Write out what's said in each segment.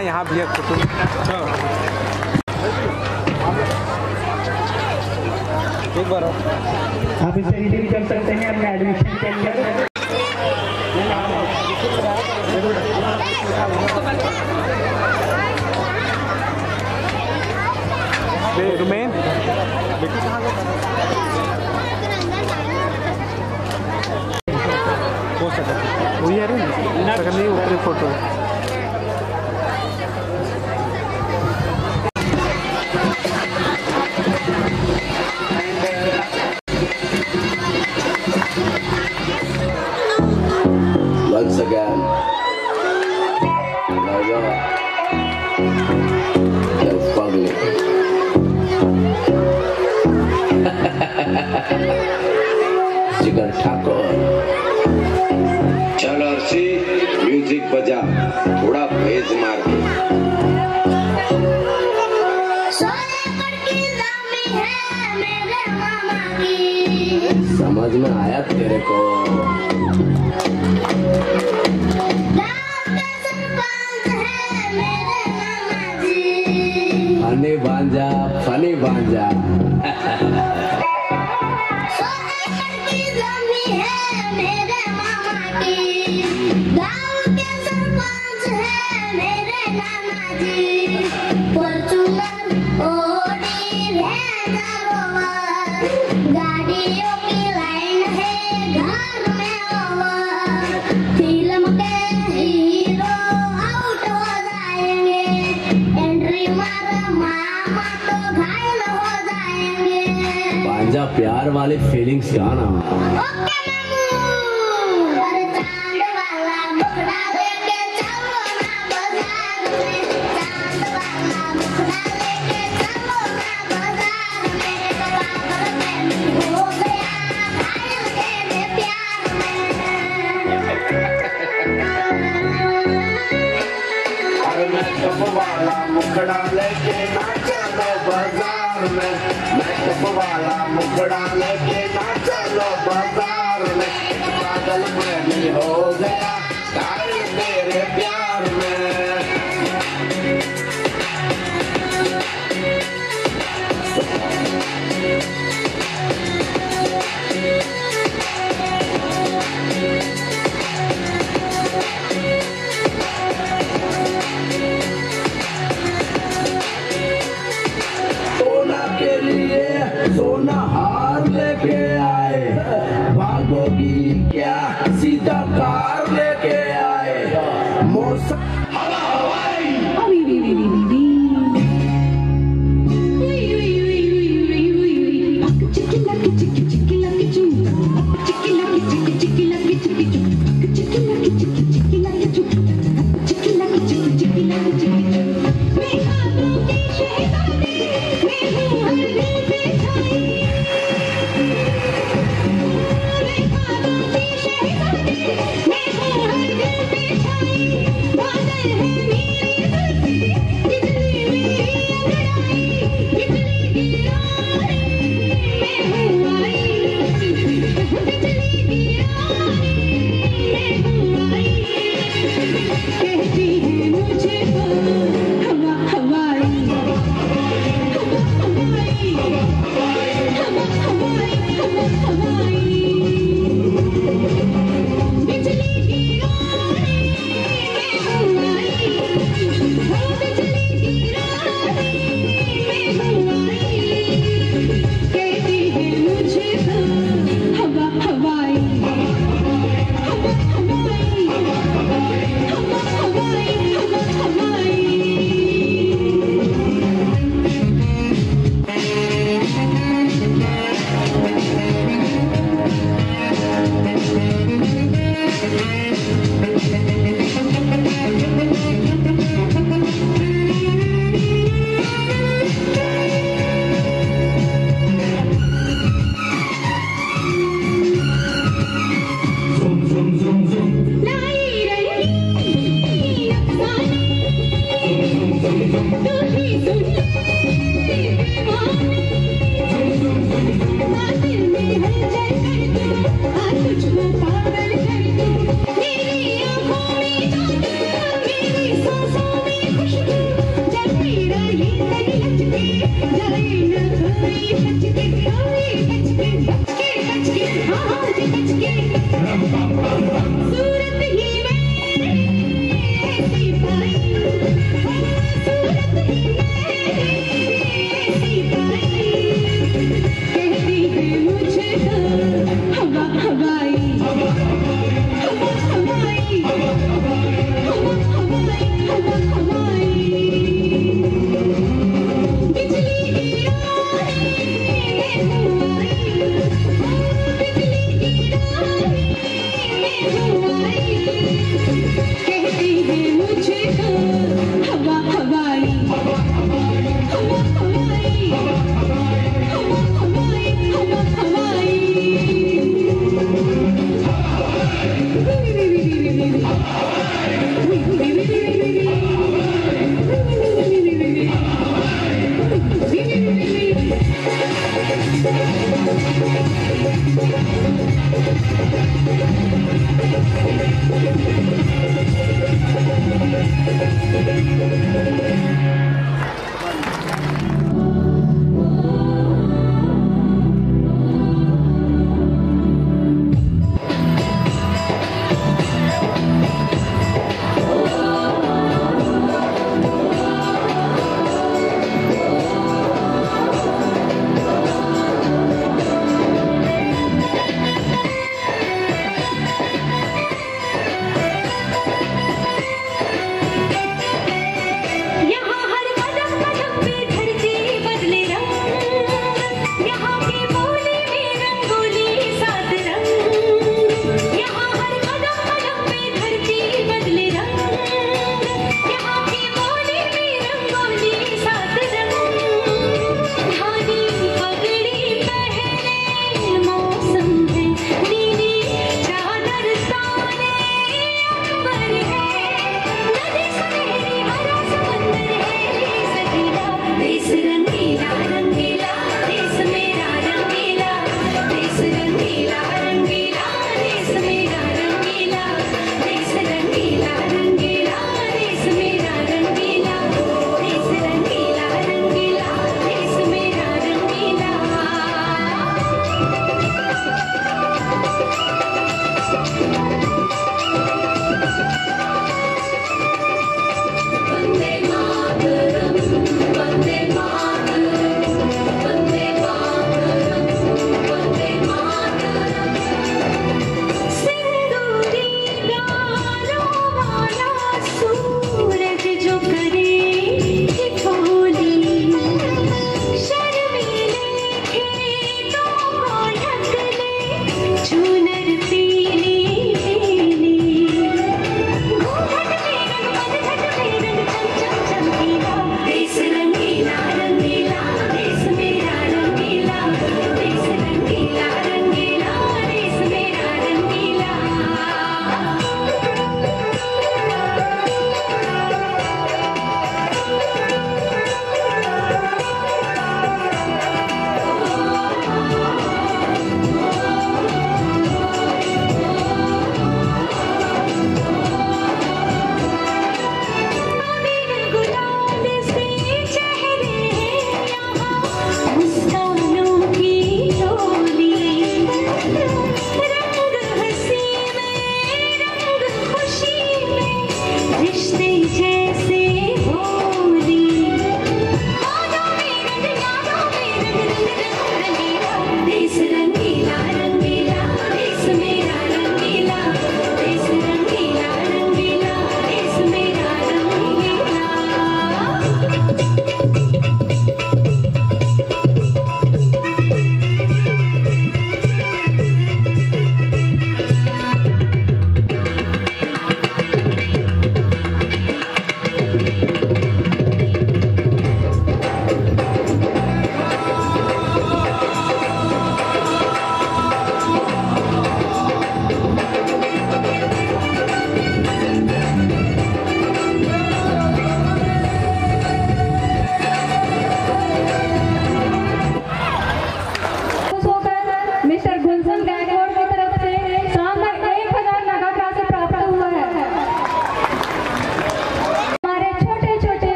हाँ यहाँ भी है एक बार आप इससे रीडिंग भी कर सकते हैं अपने एडमिशन के अंदर रुमेन बेटी कहाँ doesn't wear me whole down.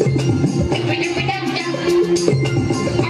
Thank you.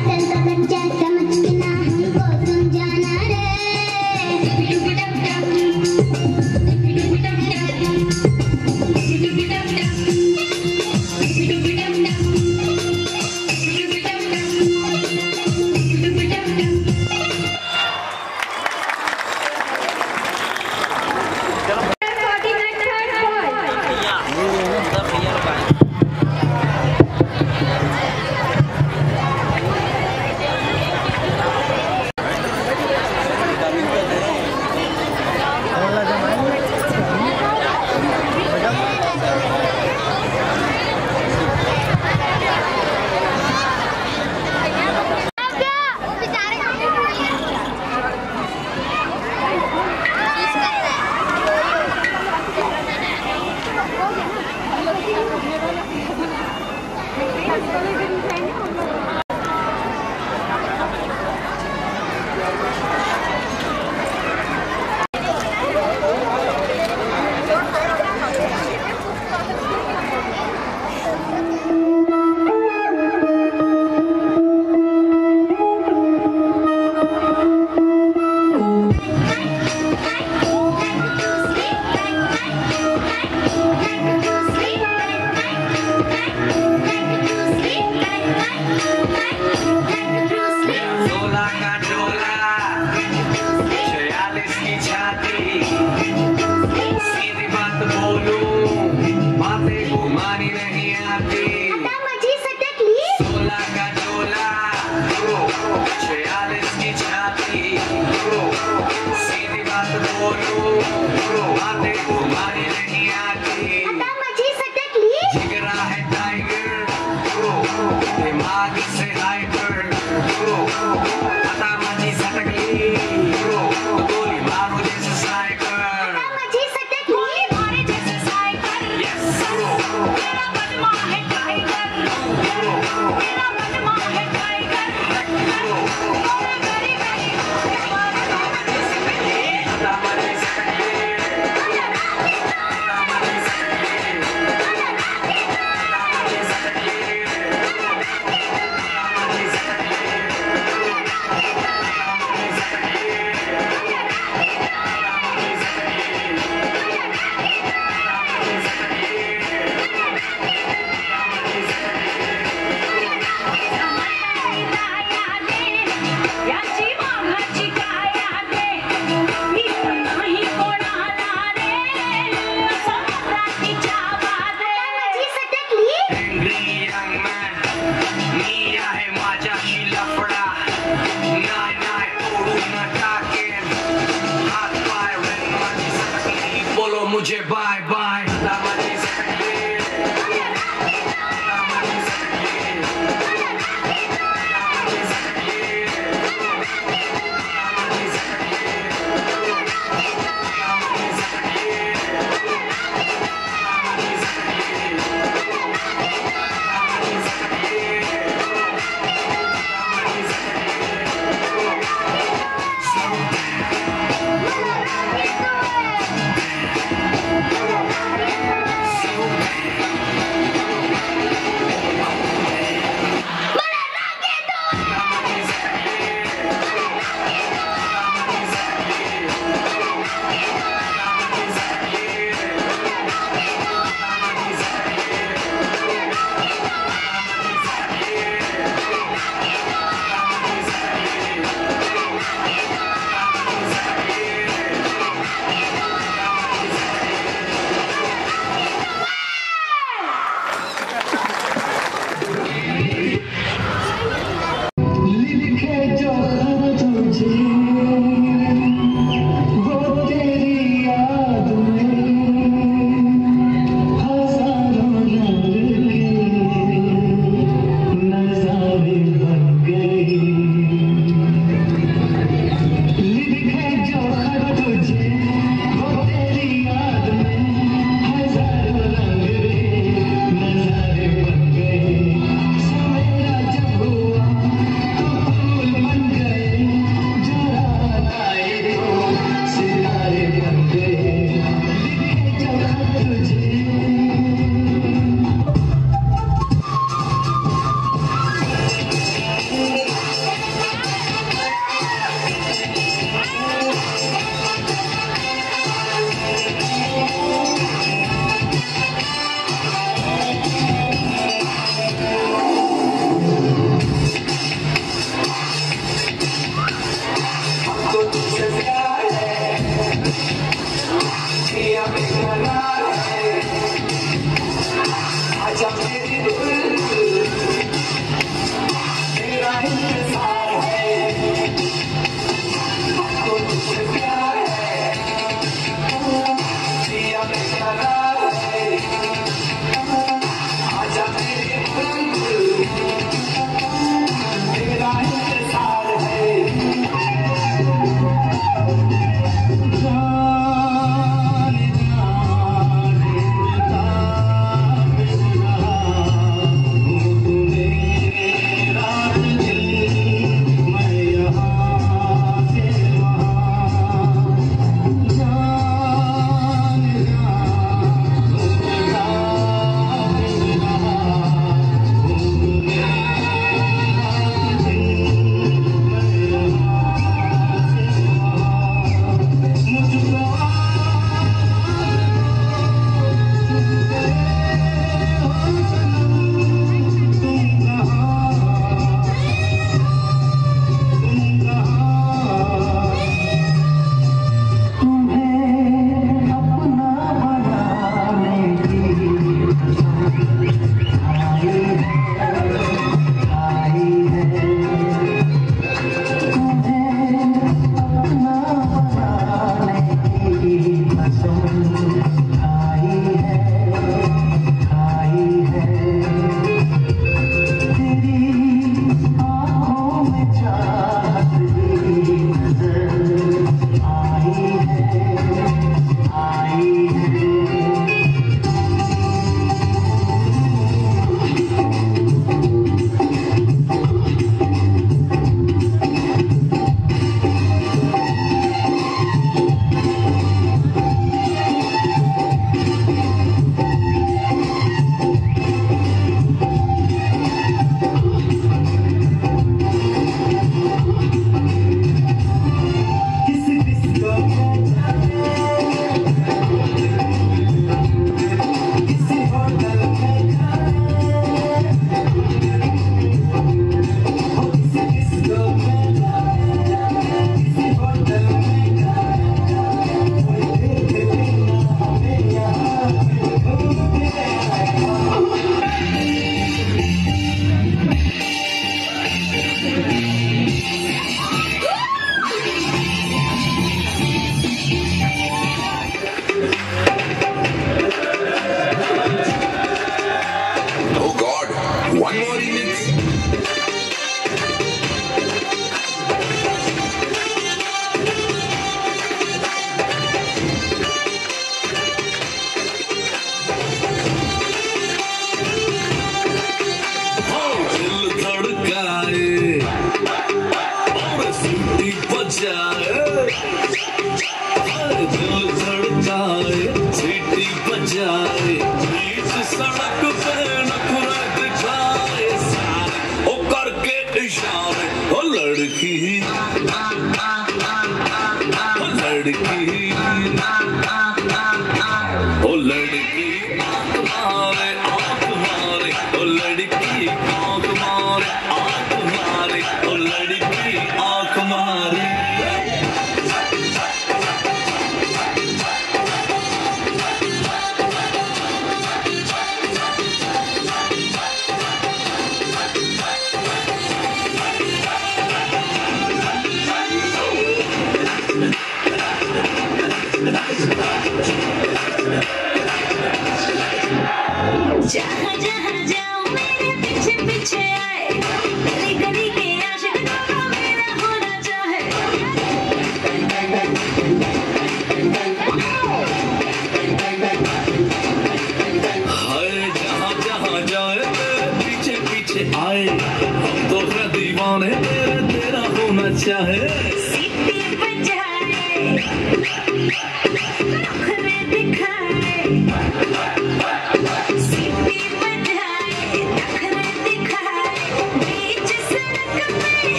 जाए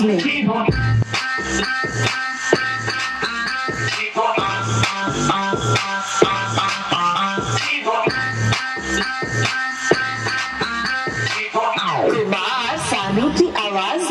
Trust me. Oh, की आवाज़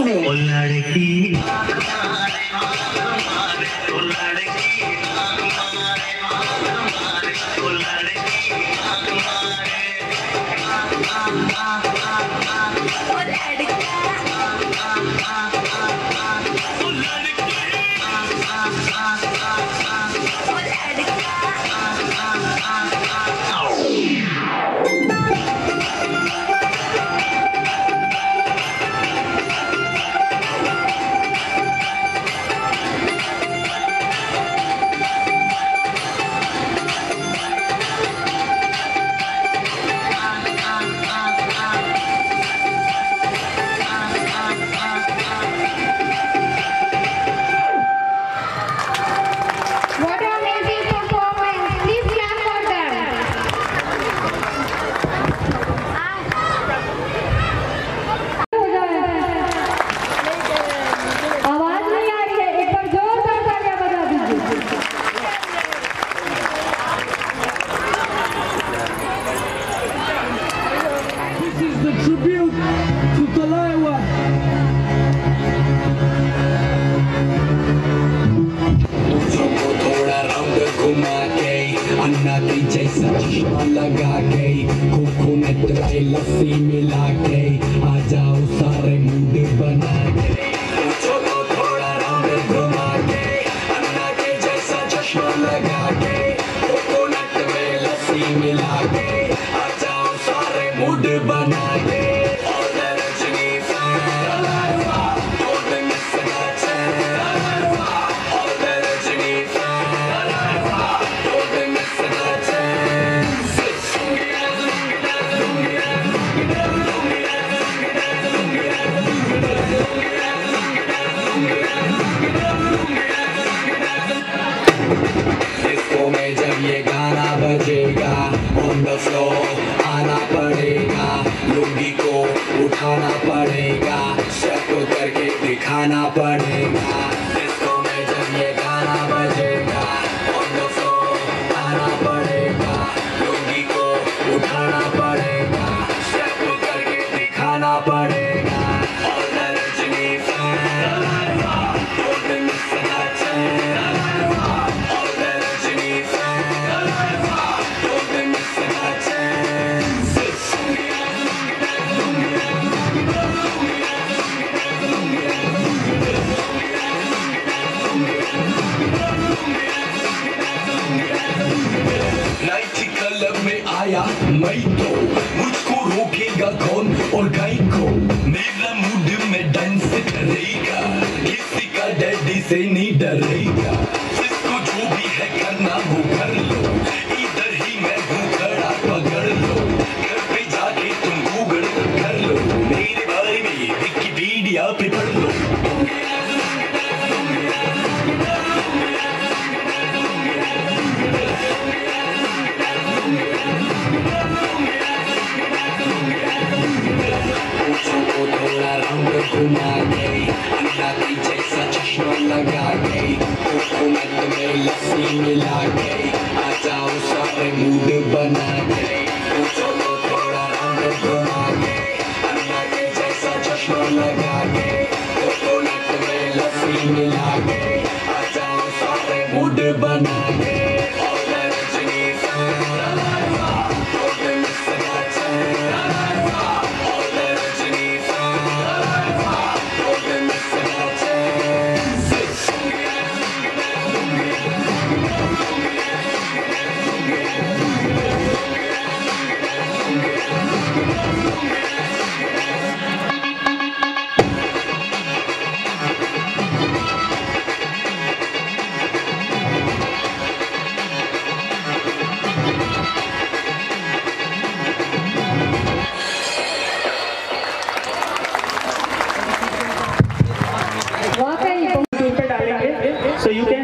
So you can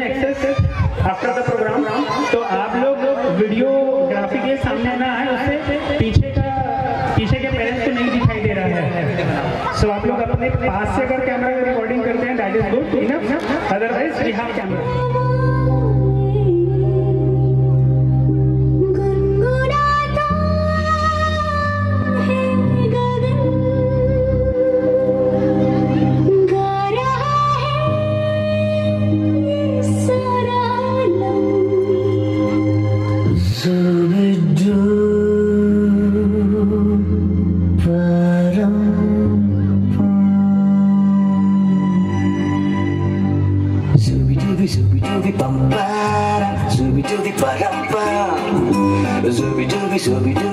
We'll be.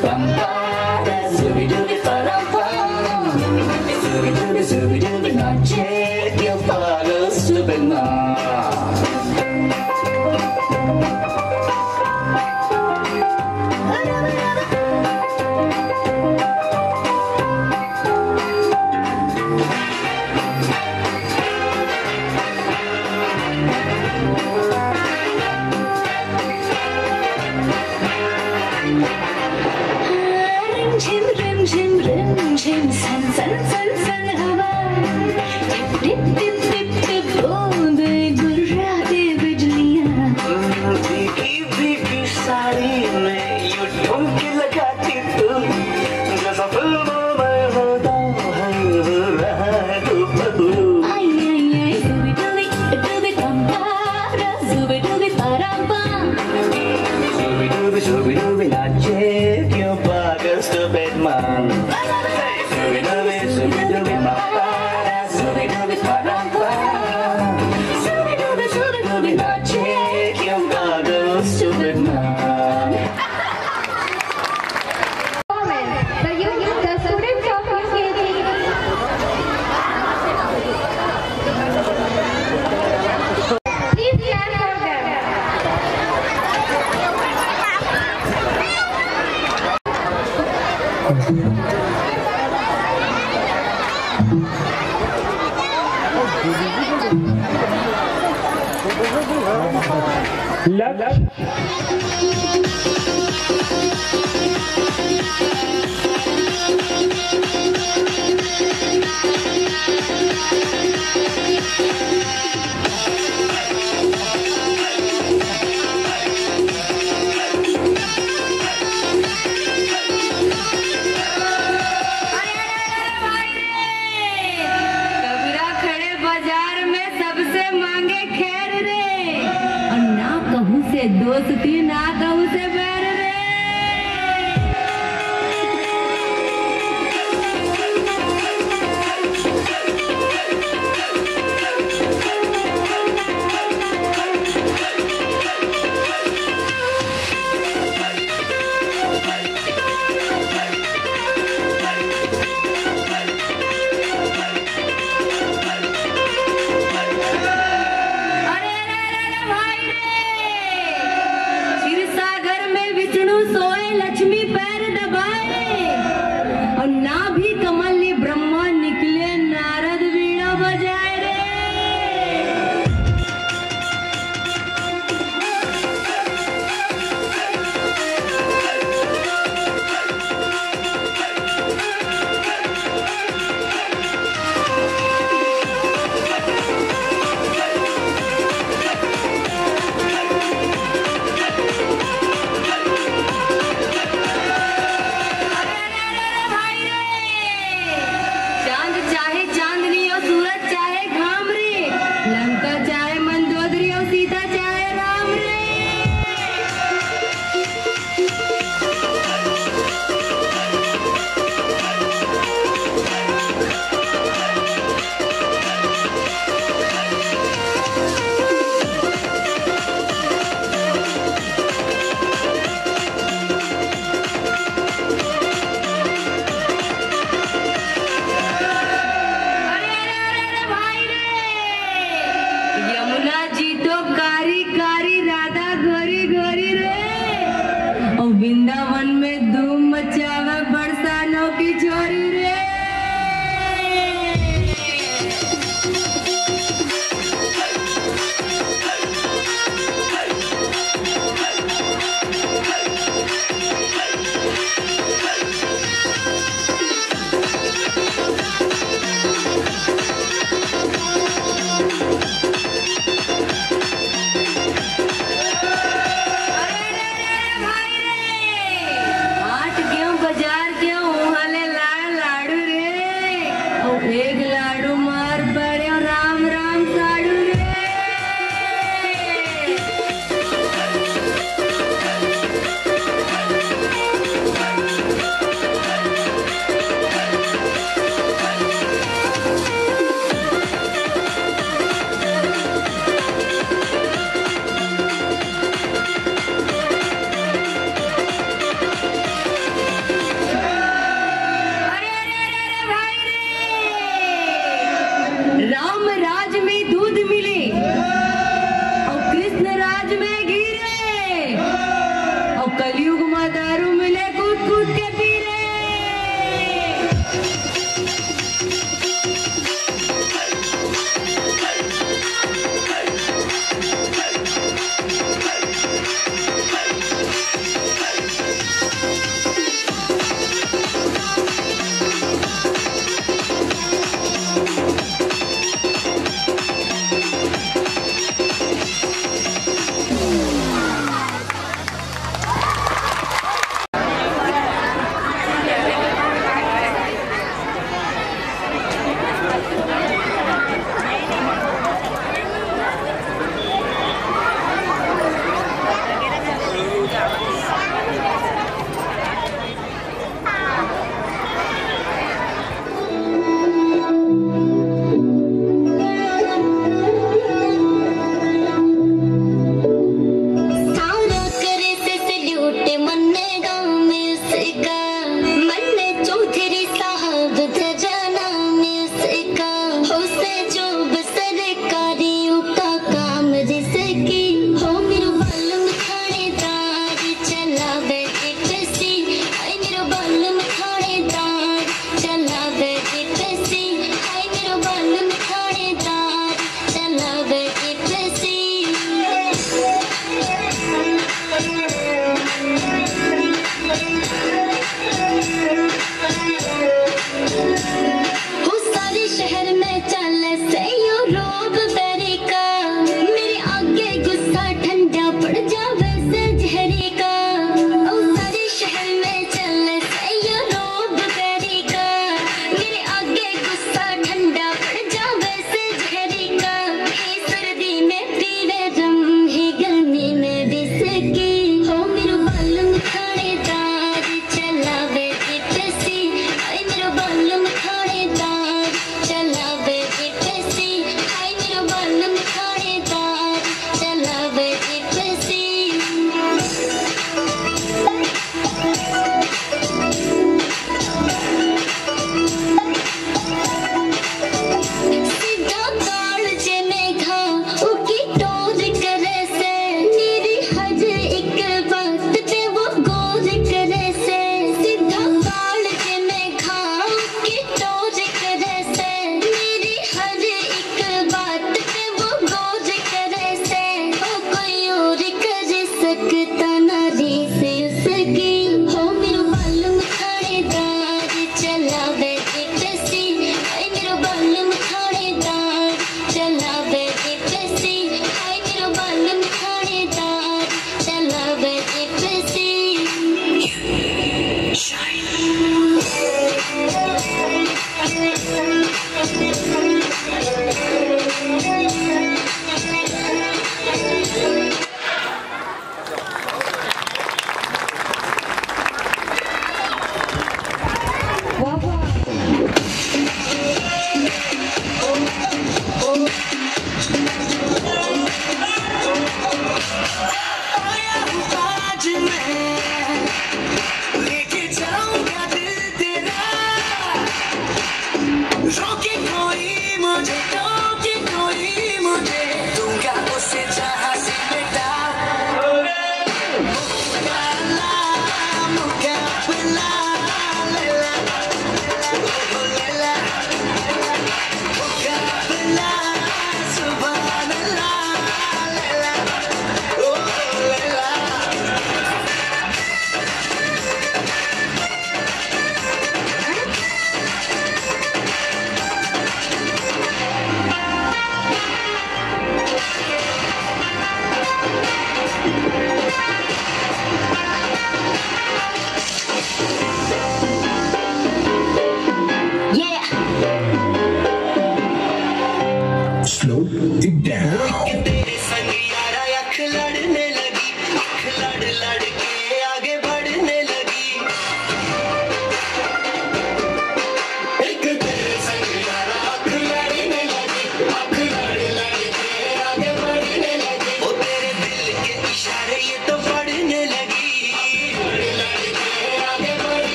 con 人生三三三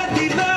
Happy birthday.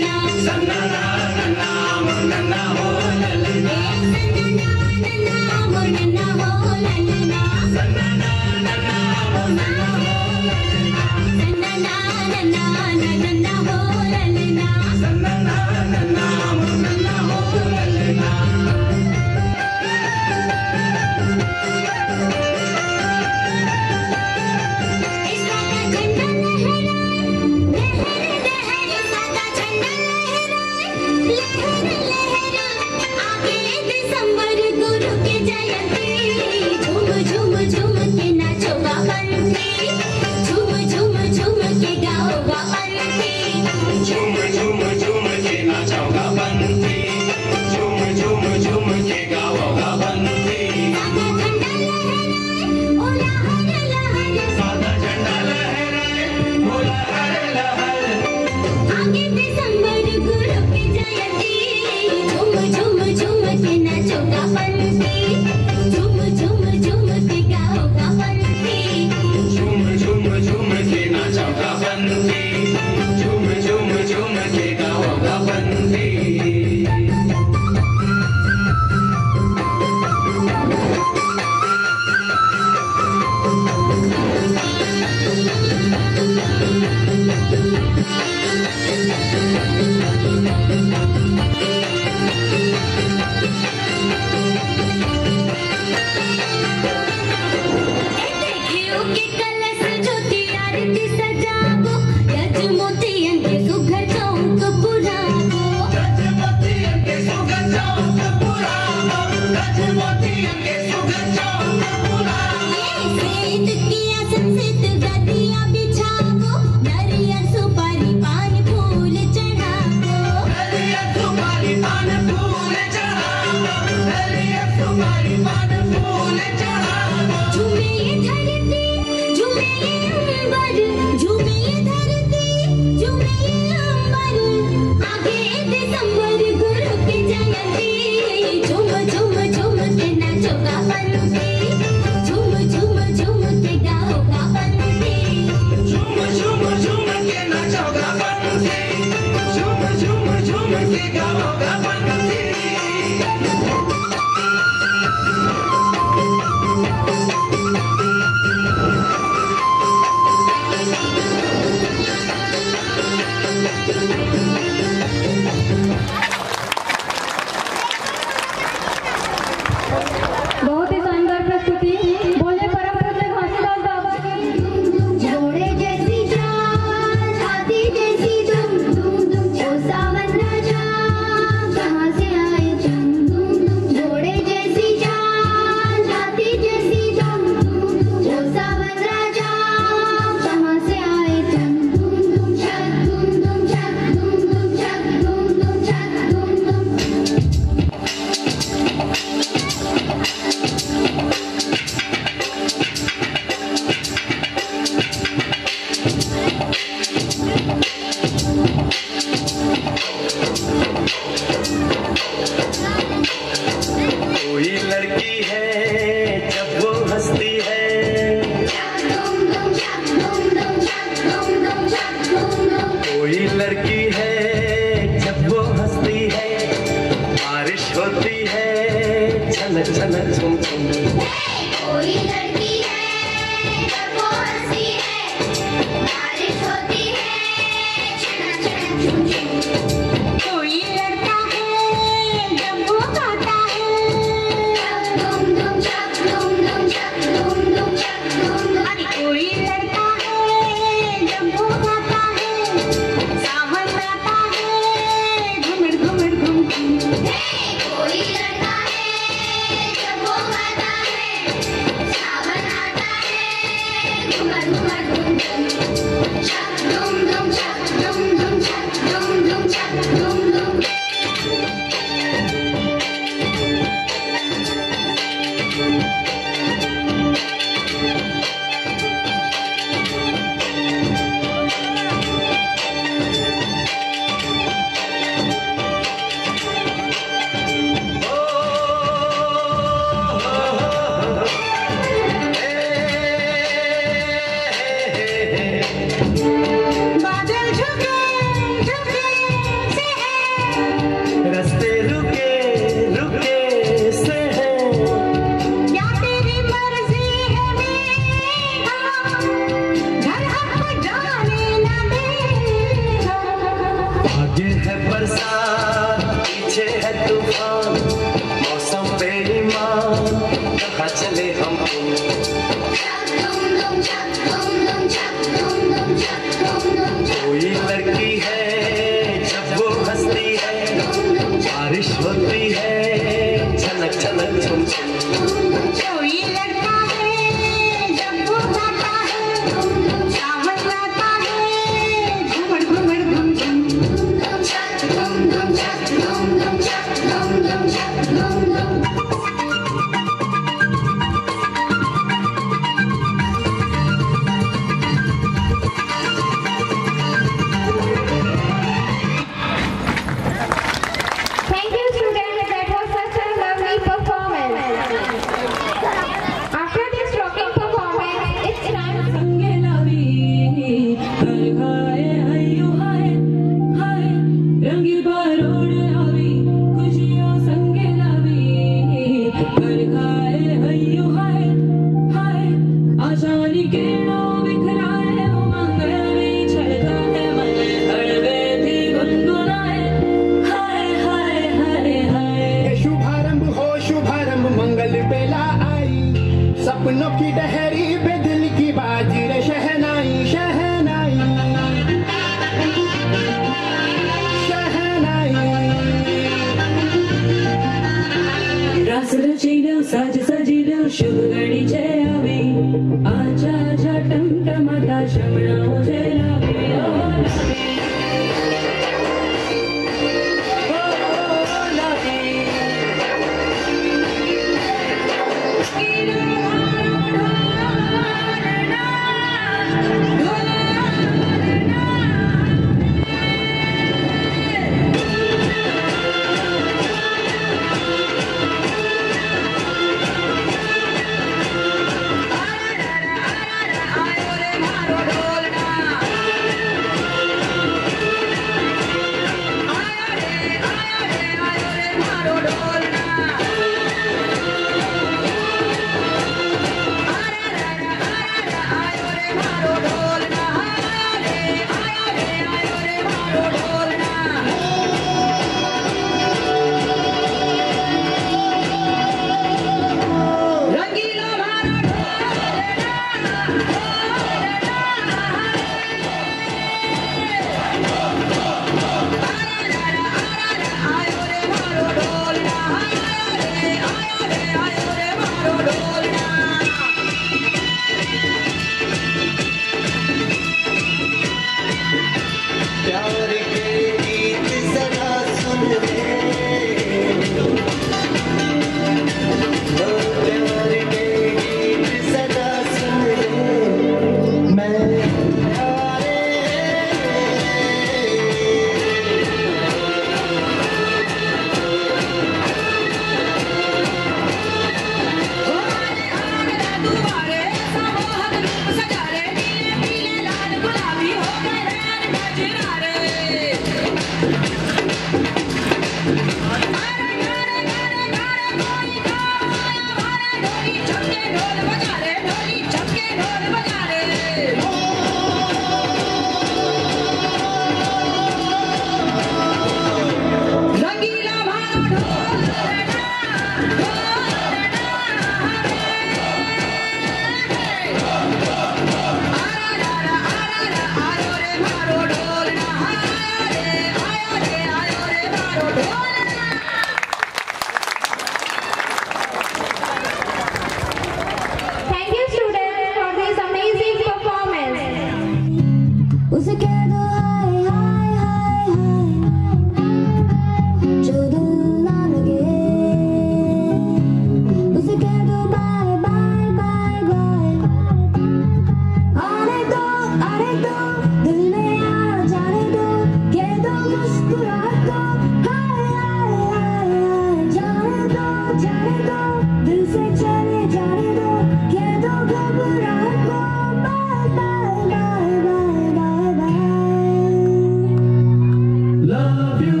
love you.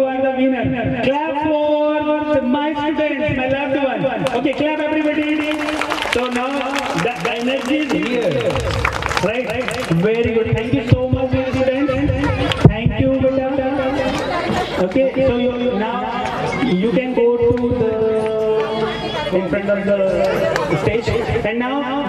you are the winner. Clap for my students, my loved one. Okay, clap everybody. So now the, the energy is here. Right, right. Very good. Thank you so much, students. Thank you, Okay, so you, now you can go to the in front of the stage. And now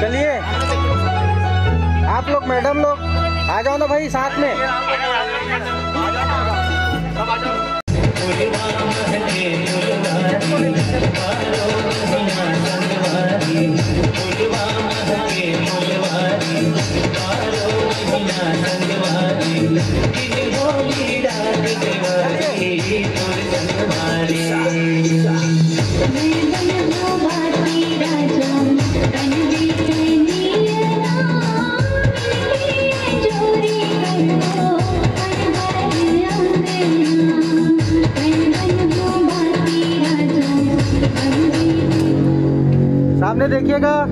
चलिए। आप लोग madam लोग आ जाओ ना भाई साथ में। देखिएगा।